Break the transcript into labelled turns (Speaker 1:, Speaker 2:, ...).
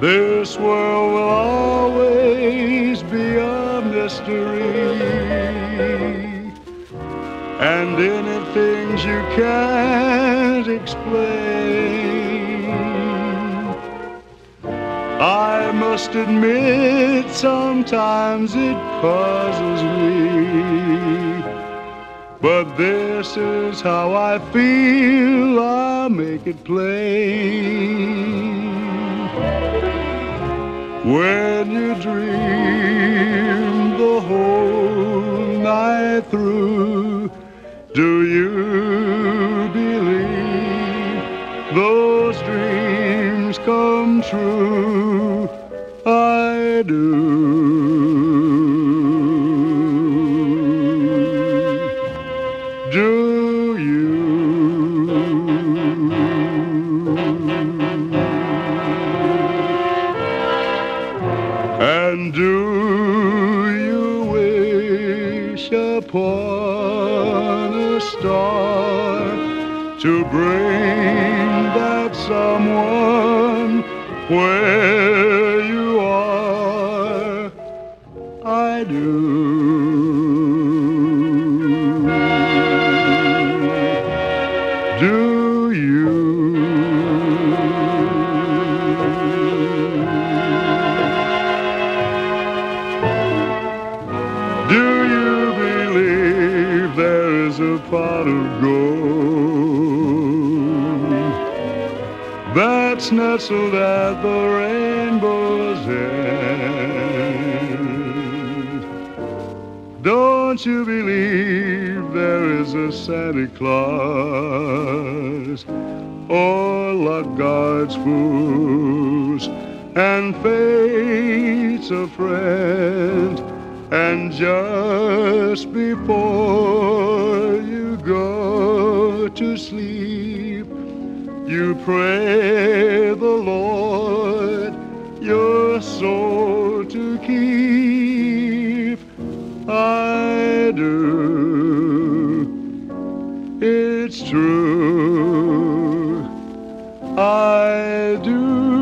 Speaker 1: This world will always be a mystery. And in it things you can't explain. I must admit sometimes it puzzles me. But this is how I feel, I'll make it plain. When you dream the whole night through, do you believe those dreams come true? I do. And do you wish upon a star to bring that someone where you are? I do. Do you believe there is a pot of gold that's nestled at the rainbow's end? Don't you believe there is a Santa Claus or luck God's fools and fate's a friend? And just before you go to sleep, you pray the Lord your soul to keep. I do. It's true. I do.